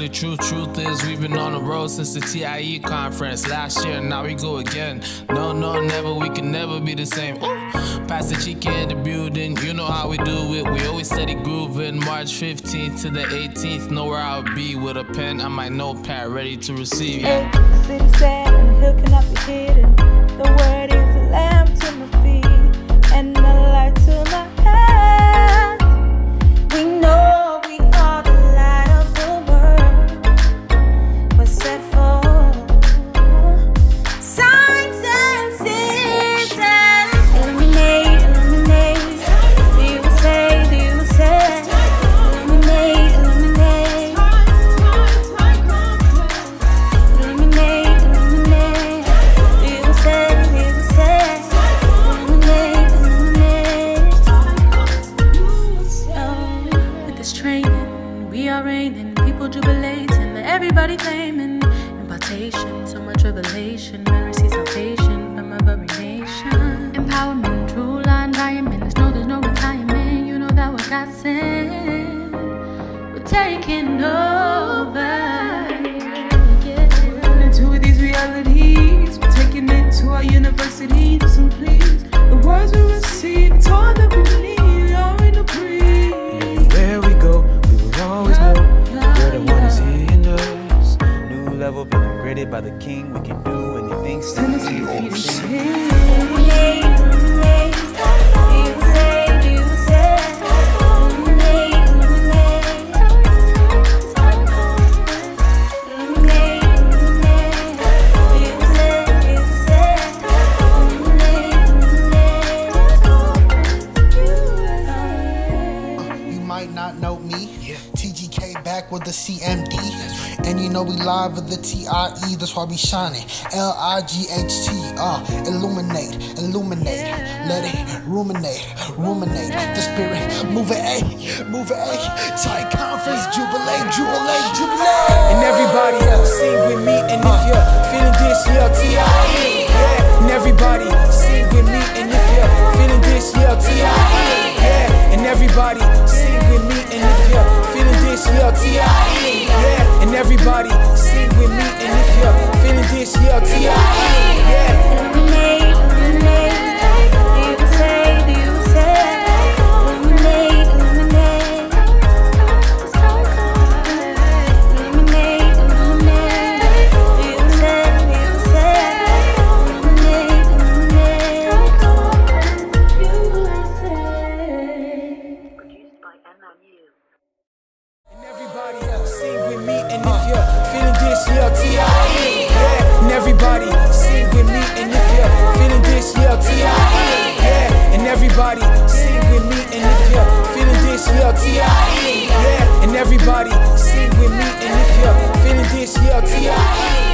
dirty truth. Truth is, we've been on the road since the TIE conference last year. Now we go again. No, no, never. We can never be the same. Ooh. Pastor Ikenna in the building. You know how we do it. We always steady grooving. March 15th to the 18th. Know where I'll be with a pen and my notepad ready to receive. Yeah. This training, we are reigning, people jubilating, everybody claiming impartation, so much revelation, men receive salvation from every nation. Empowerment, true line diamond, there's no, there's no retirement, you know that what God sent. We're taking over. into these realities. We're taking it to our university. Listen, please. Might not know me. TGK back with the CMD. And you know we live with the TIE, that's why we shining. L I G H T, uh, illuminate, illuminate. Let it ruminate, ruminate. The spirit, move it, A, move it, A. TIE conference, jubilate, jubilate, jubilate. And everybody else, sing with me. And if you're feeling this, yell T.I.E. Yeah. And everybody sing with me. And if you're feeling this, yell T.I.E. Yeah. And everybody sing T.I.E. Yeah. And everybody sing with me. And if you're feeling this, yell T.I.E. Yeah. Illuminate, illuminate. You will everybody sing with me, and if you're feeling this, yell T.I.E. Yeah. And everybody sing with me, and if you're feeling this, yell T.I.E. Yeah. And everybody sing with me, and if you're feeling this, yell T.I.E. Yeah. And everybody sing with me, and if you're feeling this, yell T.I.E.